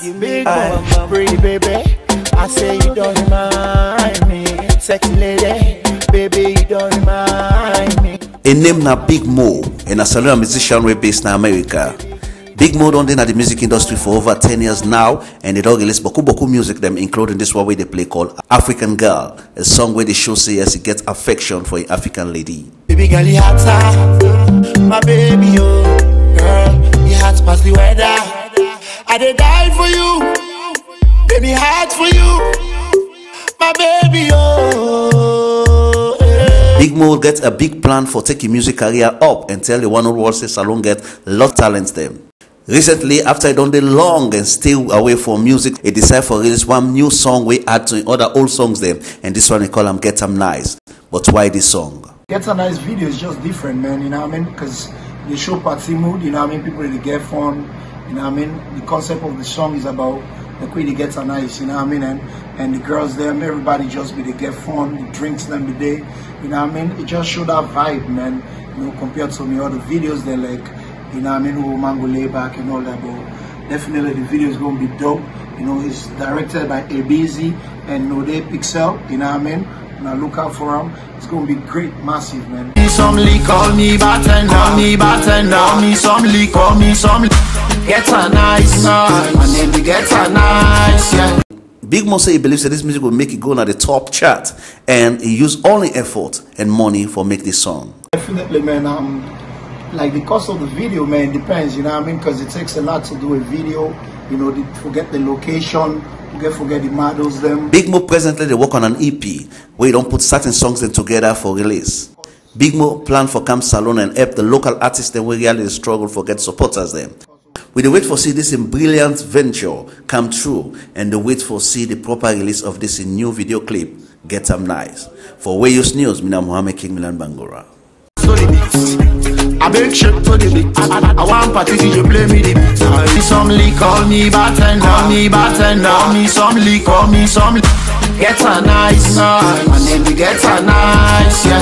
Big mama, pretty baby. I say you don't remind me. Sexy lady, baby, you don't remind me. A name na Big Mo, and a Salone musician wey based in America. Big Mo don dey na the music industry for over 10 years now, and they don release boku boku music them, including this one wey they play called African Girl, a song where they show say yes, he get affection for an African lady. Baby girl, you hotter. My baby, oh. I dey die for you. Baby, hot for you. My baby, oh. eh. Big Mo get a big plan for taking music career up and tell the one who wants say Salone get lot talent them. Recently, after he done the long and stay away from music, he decided for release one new song we add to other old songs them, and this one he call him Get 'em Nice. But why this song? Get a nice video is just different, man. You know what I mean? Because they show party mood. You know what I mean? People really get fun. You know what I mean? The concept of the song is about the way they get a nice. You know what I mean? And and the girls them, everybody just be they get fun. The drinks them the day. You know what I mean? It just show that vibe, man. You know, compared to me other videos, they're like, you know what I mean? who Mango lay back and all that. But definitely the video is gonna be dope. You know, it's directed by ABZ and Node Pixel. You know what I mean? Now look out for them. It's gonna be great, massive, man. Me some leak, call me bartender, call me bartender, call me some leak, call me some leak. Get a nice, my name be Get a nice, yeah. Big Mo say he believes that this music will make it go on the top chart, and he used only effort and money for make this song. Definitely, man. Um, like the cost of the video, man, depends. You know what I mean? Because it takes a lot to do a video. You know, the, forget the location, forget forget the models, them. Big Mo presently they work on an EP where you don't put certain songs them together for release. Big Mo plan for Camp Salone and help the local artists them where really struggle for get supporters them. We dey wait for see this in brilliant venture come true and they wait for see the proper release of this in new video clip Get 'em Nice. For Wayus News, Mina Mohammed King Millan Bangura. Big shit to the beat. I, want party DJ play me the beat. Call me some leak, call me bartender, call me bartender, call me some leak, call me some leak. Get a nice, my name be Get a nice, yeah.